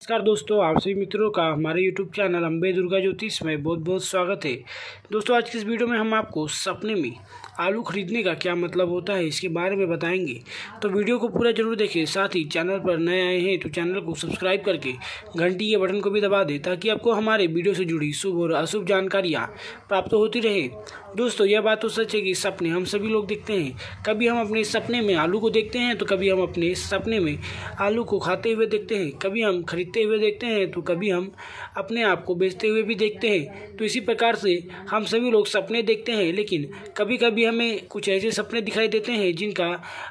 नमस्कार दोस्तों, आप सभी मित्रों का हमारे YouTube चैनल अम्बे दुर्गा ज्योतिष में बहुत बहुत स्वागत है। दोस्तों, आज की इस वीडियो में हम आपको सपने में आलू खरीदने का क्या मतलब होता है इसके बारे में बताएँगे। तो वीडियो को पूरा ज़रूर देखें, साथ ही चैनल पर नए आए हैं तो चैनल को सब्सक्राइब करके घंटी के बटन को भी दबा दें ताकि आपको हमारे वीडियो से जुड़ी शुभ और अशुभ जानकारियाँ प्राप्त होती रहे। दोस्तों, यह बात तो सच है कि सपने हम सभी लोग देखते हैं। कभी हम अपने सपने में आलू को देखते हैं तो कभी हम अपने सपने में आलू को खाते हुए देखते हैं। कभी हम खरीदते हुए देखते हैं तो कभी हम अपने आप को बेचते हुए भी देखते हैं। तो इसी प्रकार से हम सभी लोग सपने देखते हैं, लेकिन कभी कभी हमें कुछ ऐसे सपने दिखाई देते हैं, जिनका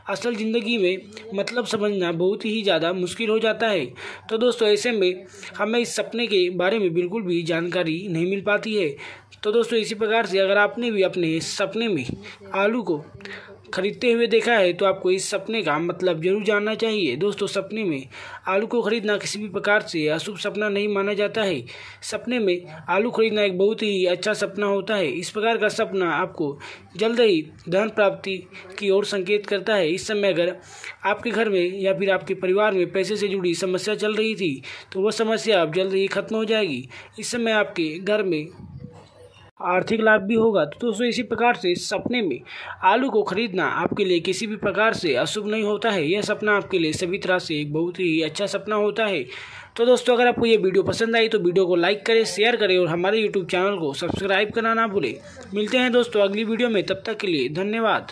असल ज़िंदगी में मतलब समझना बहुत ही ज़्यादा मुश्किल हो जाता है। तो दोस्तों, ऐसे में हमें इस सपने के बारे में बिल्कुल भी जानकारी नहीं मिल पाती है। तो दोस्तों, इसी प्रकार से अगर आपने भी अपने सपने में आलू को खरीदते हुए देखा है तो आपको इस सपने का मतलब ज़रूर जानना चाहिए। दोस्तों, सपने में आलू को खरीदना किसी भी प्रकार से अशुभ सपना नहीं माना जाता है। सपने में आलू खरीदना एक बहुत ही अच्छा सपना होता है। इस प्रकार का सपना आपको जल्द ही धन प्राप्ति की ओर संकेत करता है। इस समय अगर आपके घर में या फिर आपके परिवार में पैसे से जुड़ी समस्या चल रही थी तो वह समस्या अब जल्द ही खत्म हो जाएगी। इस समय आपके घर में आर्थिक लाभ भी होगा तो दोस्तों इसी प्रकार से इस सपने में आलू को खरीदना आपके लिए किसी भी प्रकार से अशुभ नहीं होता है। यह सपना आपके लिए सभी तरह से एक बहुत ही अच्छा सपना होता है। तो दोस्तों, अगर आपको ये वीडियो पसंद आई तो वीडियो को लाइक करें, शेयर करें और हमारे यूट्यूब चैनल को सब्सक्राइब करना ना भूलें। मिलते हैं दोस्तों अगली वीडियो में, तब तक के लिए धन्यवाद।